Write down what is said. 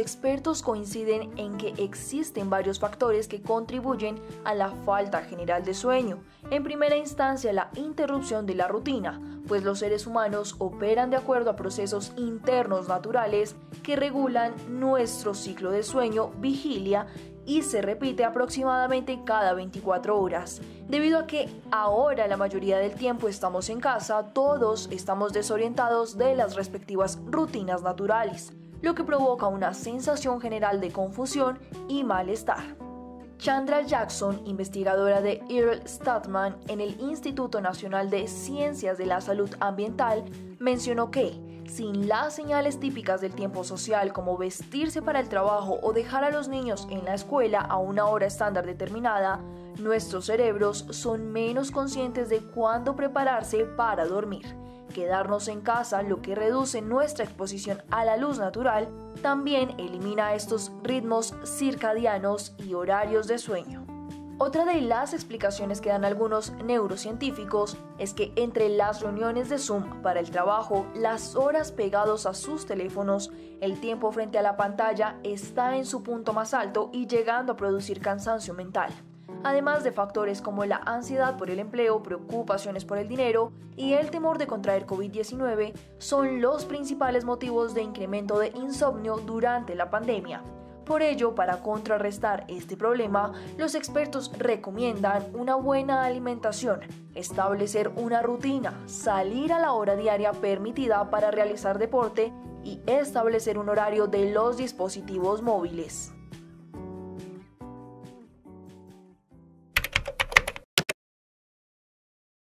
expertos coinciden en que existen varios factores que contribuyen a la falta general de sueño. En primera instancia, la interrupción de la rutina, pues los seres humanos operan de acuerdo a procesos internos naturales que regulan nuestro ciclo de sueño, vigilia y se repite aproximadamente cada 24 horas. Debido a que ahora la mayoría del tiempo estamos en casa, todos estamos desorientados de las respectivas rutinas naturales, lo que provoca una sensación general de confusión y malestar. Chandra Jackson, investigadora de Earl Statman en el Instituto Nacional de Ciencias de la Salud Ambiental, mencionó que sin las señales típicas del tiempo social como vestirse para el trabajo o dejar a los niños en la escuela a una hora estándar determinada, nuestros cerebros son menos conscientes de cuándo prepararse para dormir. Quedarnos en casa, lo que reduce nuestra exposición a la luz natural, también elimina estos ritmos circadianos y horarios de sueño. Otra de las explicaciones que dan algunos neurocientíficos es que entre las reuniones de Zoom para el trabajo, las horas pegados a sus teléfonos, el tiempo frente a la pantalla está en su punto más alto y llegando a producir cansancio mental además de factores como la ansiedad por el empleo, preocupaciones por el dinero y el temor de contraer COVID-19, son los principales motivos de incremento de insomnio durante la pandemia. Por ello, para contrarrestar este problema, los expertos recomiendan una buena alimentación, establecer una rutina, salir a la hora diaria permitida para realizar deporte y establecer un horario de los dispositivos móviles.